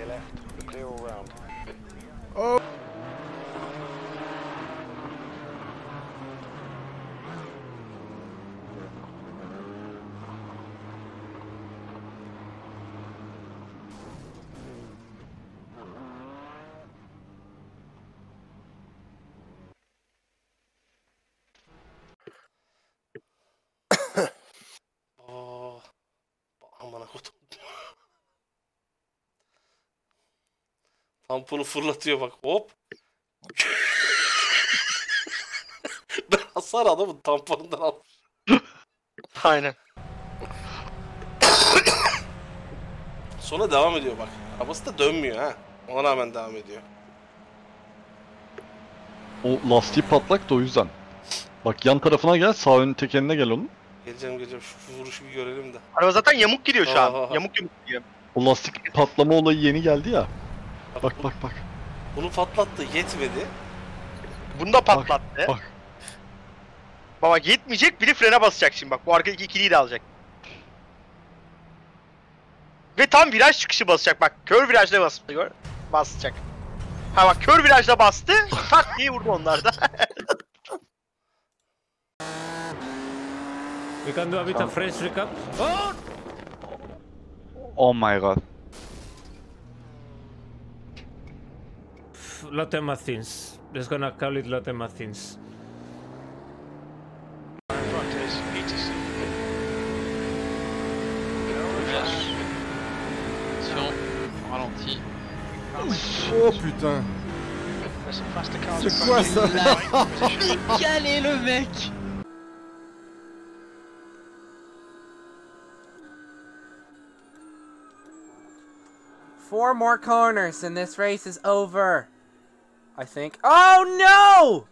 Clear left. Clear all round. Oh. Tamponu fırlatıyor bak hop. ben hasar adamın tamponundan al. Aynen. Sonra devam ediyor bak. Arabası da dönmüyor ha. Ona rağmen devam ediyor. O lastiği patlak da o yüzden. Bak yan tarafına gel, sağ ön tekerine gel onun. Geleceğim geleceğim şu vuruşu bir görelim de. Araba zaten yamuk gidiyor şu an. Yamuk yamuk gidiyor. O lastik patlama olayı yeni geldi ya. Bak bak bak. Bunu patlattı yetmedi. Bunu da patlattı. Bak. Baba yetmeyecek biri frene basacak şimdi bak. Bu arkadaki ikiliyi de alacak. Ve tam viraj çıkışı basacak bak. Kör virajda bastı gör. Basacak. Ha bak kör virajda bastı. tak diye vurdu onlar da. We can do a bit of fresh recap. Oh! Oh my god. Lotte Mathins. Let's gonna call it Lotte Mathins. Front is Peterson. Ralenti. Oh putain. There's some C'est quoi ça Calé le mec Four more corners and this race is over. I think. Oh no!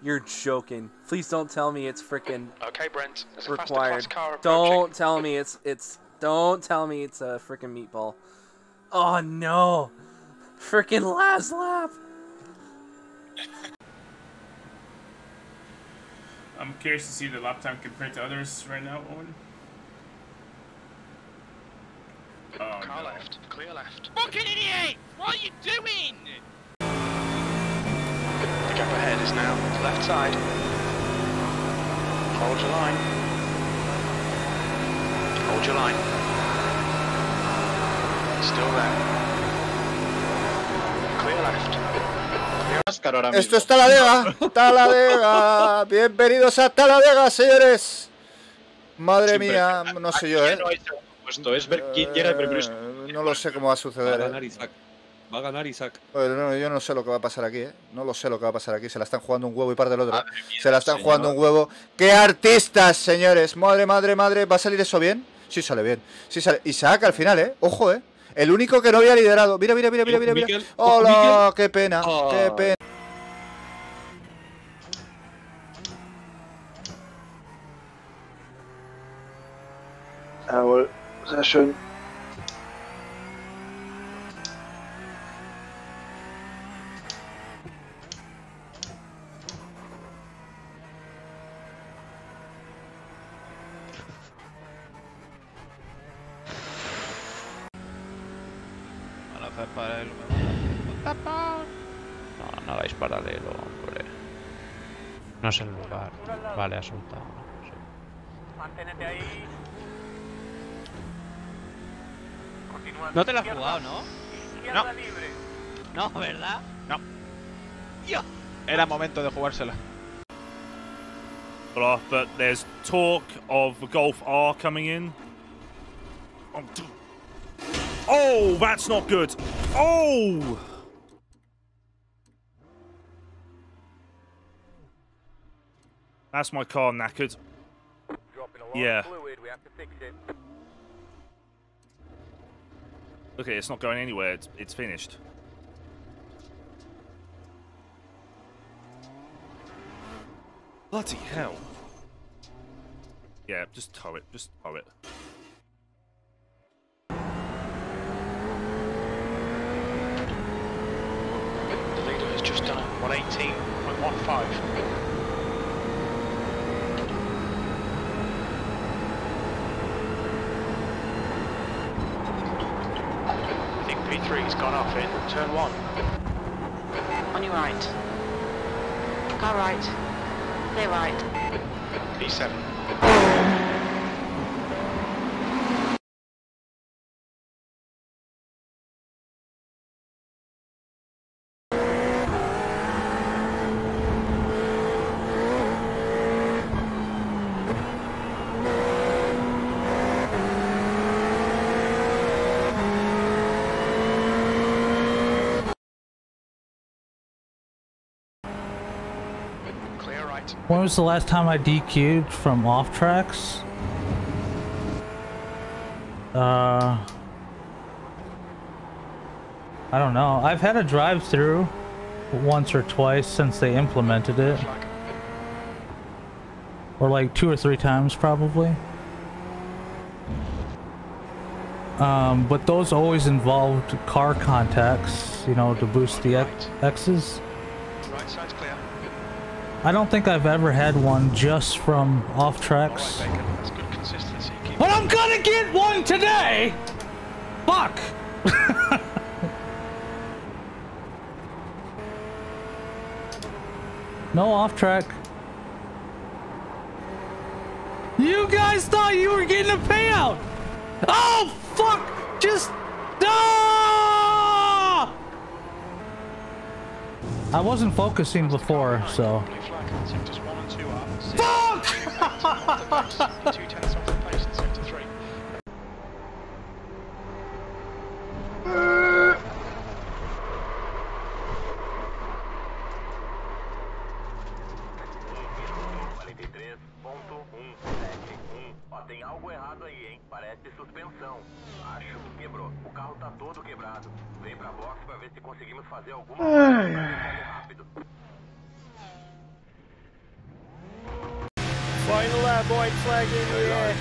You're joking. Please don't tell me it's freaking Okay, Brent. There's a faster required. class car. Don't tell me it's it's don't tell me it's a freaking meatball. Oh no. Freaking last lap. I'm curious to see the lap time compared to others right now, Owen. Oh, Car no. left. Clear left. Fucking idiot! What are you doing? The gap ahead is now left side. Hold your line. Hold your line. Still there. Clear left. Esto es Taladega, Taladega. Bienvenidos a Taladega, señores. Madre mía, no sé yo, ¿eh? Puesto es ver quién llega primero. Eh, No lo sé cómo va a Va a suceder. ¿eh? ganar Isaac. Va a ganar Isaac. Bueno, no, yo no sé lo que va a pasar aquí, ¿eh? No lo sé lo que va a pasar aquí. Se la están jugando un huevo y parte del otro. Se la están señor. jugando un huevo. ¡Qué artistas, señores! Madre, madre, madre. ¿Va a salir eso bien? Sí sale bien. Sí sale. Isaac al final, ¿eh? Ojo, ¿eh? El único que no había liderado. Mira, mira, mira, mira, mira. mira. ¡Hola! ¡Qué pena! Ah. ¡Qué pena! Jawohl. Sehr schön. No, no hagáis paralelo, hombre. No es el lugar. Vale, ha soltado. Sí. Manténete ahí. No te la has jugado, ¿no? Izquierda libre. No, ¿verdad? Era momento de jugársela. Well, but there's talk of the Golf R coming in. Oh, that's not good. Oh! That's my car knackered. Dropping a lot Yeah. of fluid. We have to fix it. Look at it, it's not going anywhere. It's, it's finished. Bloody hell. Yeah, just tow it. Just tow it. The leader has just done a 118.15. in turn one. On your right. Car right. Clear right. P7. Clear right. When was the last time I DQ'd from off tracks? Uh, I don't know. I've had a drive through once or twice since they implemented it. Or like two or three times probably. Um, but those always involved car contacts, you know, to boost the X's. Right side's clear. I don't think I've ever had one just from off tracks. Alright, Bacon. That's good consistency. Keep But I'm gonna get one today! Fuck! no off track. You guys thought you were getting a payout! Oh, fuck! Just. Ah! I wasn't focusing before, so. blue algo errado aí, hein? Parece suspensão. Acho que quebrou. O carro tá todo quebrado. Vem pra box pra ver se conseguimos fazer alguma coisa rápido. Final lap, white flag in the air.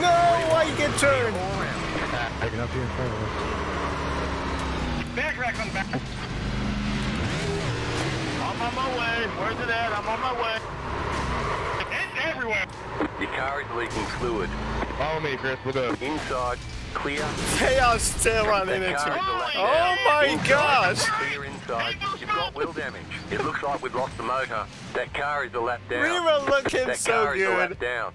No, why you get turned? Picking up here Back rack on back. I'm on my way. Where's it at? I'm on my way. It's everywhere. Your car is leaking fluid. Follow me, Chris. Look up. Inside, clear. They are still running That into car it. is Oh my Inside, gosh! Clear inside. You've got wheel damage. It looks like we've lost the motor. That car is a lap down. We were looking that so car is a lap down.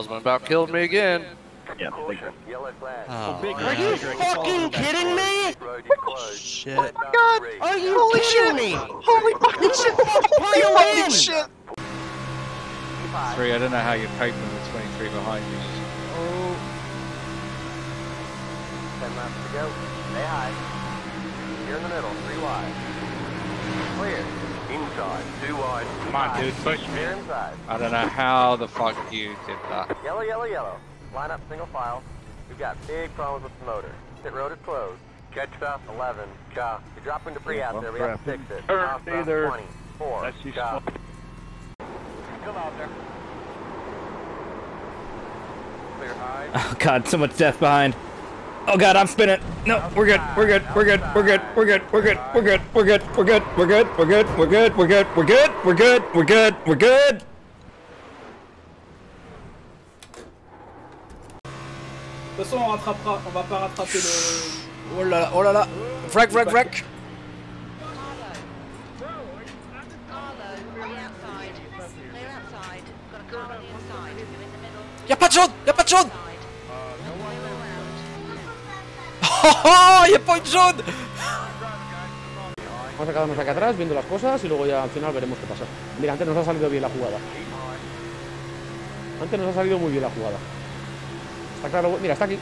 Uh-oh. Osman about killed me again. Caution, yellow flag. Oh, Are you fucking kidding me? Road shit. Oh my god! Are you Holy kidding me? Holy fucking shit! Holy fucking shit! Three, I don't know how you're coping with 23 behind you. Oh. Ten laps to go. Stay high. Here in the middle, three wide. Clear. Inside, two wide. Come on, dude, push me. Inside. I don't know how the fuck you did that. Yellow, yellow, yellow. Line up single file. We've got big problems with the motor. Pit road is closed. Catch up, 11. Car. You're dropping debris out there. We have to fix it. Car stop, either. 20. Four. That's you Come out there. Clear high. Oh god, so much death behind. Oh god, I'm spinning. No, we're good. We're good. We're good. We're good. We're good. We're good. We're good. We're good. We're good. We're good. We're good. We're good. We're good. We're good. We're good. We're good. We're good. De toute façon, on rattrapera, on va pas rattraper le. Oh là là. Oh là là. Vrac, vrac, vrac. ¡Ya Patson! ¡Ya Patson! ¡Oh, ¡Ya Patson! Vamos a quedarnos aquí atrás viendo las cosas y luego ya al final veremos qué pasa. Mira, antes nos ha salido bien la jugada. Antes nos ha salido muy bien la jugada. Está claro, mira, está aquí.